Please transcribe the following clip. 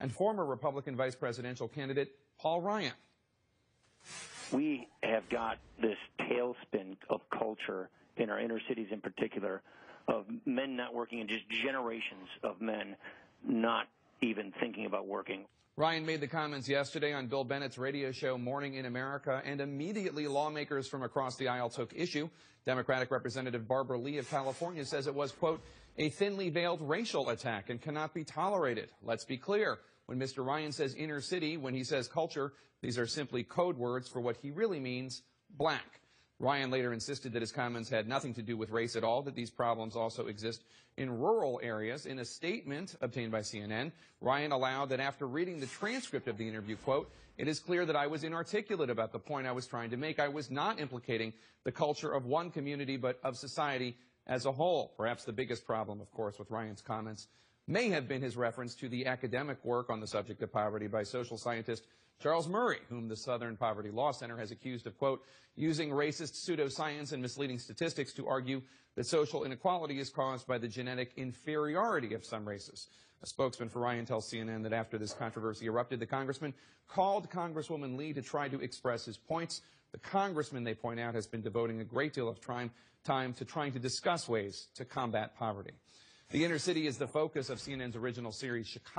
and former Republican vice presidential candidate Paul Ryan. We have got this tailspin of culture in our inner cities in particular of men not working and just generations of men not even thinking about working. Ryan made the comments yesterday on Bill Bennett's radio show Morning in America, and immediately lawmakers from across the aisle took issue. Democratic Representative Barbara Lee of California says it was, quote, a thinly veiled racial attack and cannot be tolerated. Let's be clear. When Mr. Ryan says inner city, when he says culture, these are simply code words for what he really means, black. Ryan later insisted that his comments had nothing to do with race at all, that these problems also exist in rural areas. In a statement obtained by CNN, Ryan allowed that after reading the transcript of the interview, quote, it is clear that I was inarticulate about the point I was trying to make. I was not implicating the culture of one community, but of society as a whole. Perhaps the biggest problem, of course, with Ryan's comments may have been his reference to the academic work on the subject of poverty by social scientist Charles Murray, whom the Southern Poverty Law Center has accused of, quote, using racist pseudoscience and misleading statistics to argue that social inequality is caused by the genetic inferiority of some races. A spokesman for Ryan tells CNN that after this controversy erupted, the congressman called Congresswoman Lee to try to express his points. The congressman, they point out, has been devoting a great deal of time, time to trying to discuss ways to combat poverty. The inner city is the focus of CNN's original series, Chicago.